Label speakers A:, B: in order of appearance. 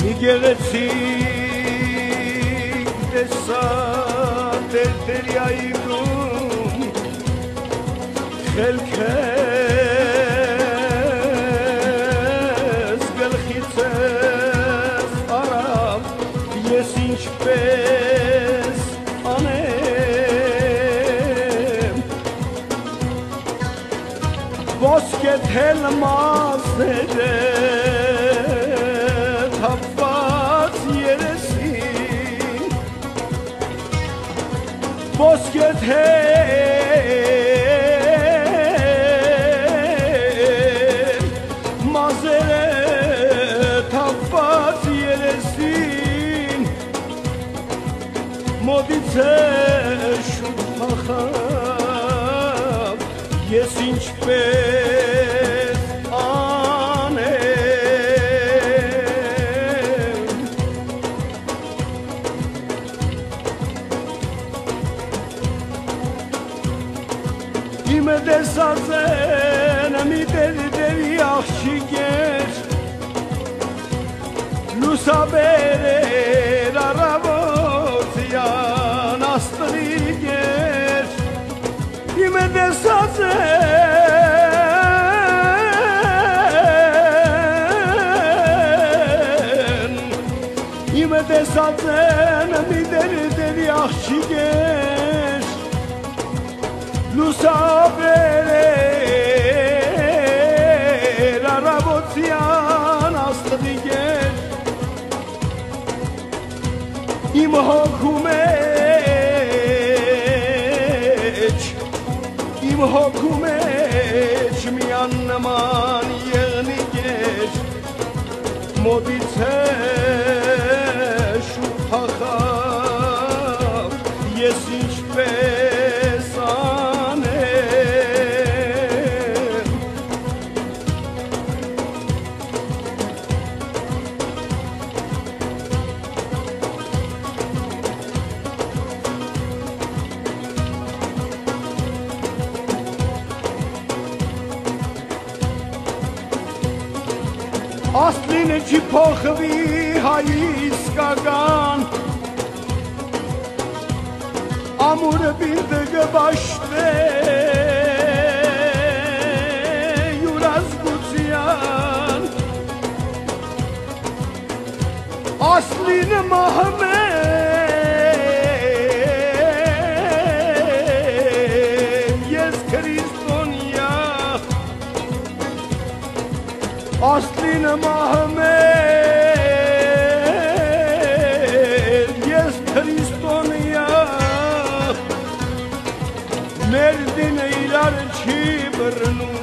A: գեղեցիկ տեսա տերտերյայի գրում խելքես գլխից ես արավ ես ինչպես անեմ ոսկե թել մազերը թափված մազերը թափված երեսին մոտից է շուտ փախավ ես ինչպես Kime de sazene deri deri yaxşı ger Lusa berer arabotyan astırı ger Kime de sazene Yine de zaten bir deri deri yaxşı ger լուսաբերեր առավոտյան աստղիգեր իմ հոգու մեջ իմ հոգու մեջ մի աննման եղնիգեր մոտից է շուտ փախավ ես ինչպես Ասլինը չի փոխվի հայի իսկական Ամուրը բիլդը գբաշտե յուրազգության Ասլինը մահմեն Aslin Mahmer Jest Hristonia Merdine ilar Çibrnu